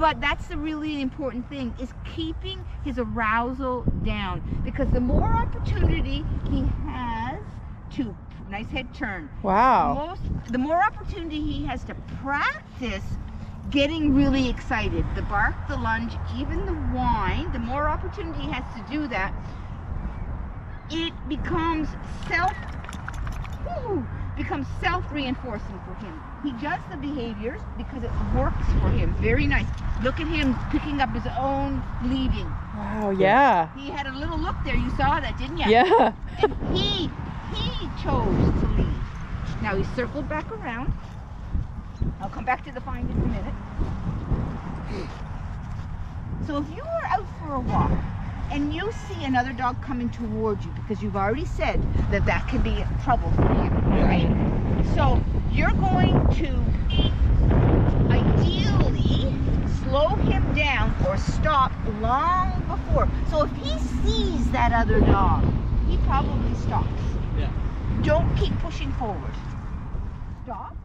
But that's the really important thing is keeping his arousal down because the more opportunity he has to nice head turn. Wow. Most, the more opportunity he has to practice getting really excited. The bark, the lunge, even the whine, the more opportunity he has to do that, it becomes self becomes self-reinforcing for him. He does the behaviors because it works for him. Very nice. Look at him picking up his own leading. Wow, yeah. He had a little look there. You saw that, didn't you? Yeah. And he he chose to lead. Now he circled back around. I'll come back to the find in a minute. So if you are out for a walk and you see another dog coming towards you because you've already said that that can be trouble for him, right? So you're going to ideally slow him down or stop long before. So if he sees that other dog, he probably stops. Yeah. Don't keep pushing forward. Stop.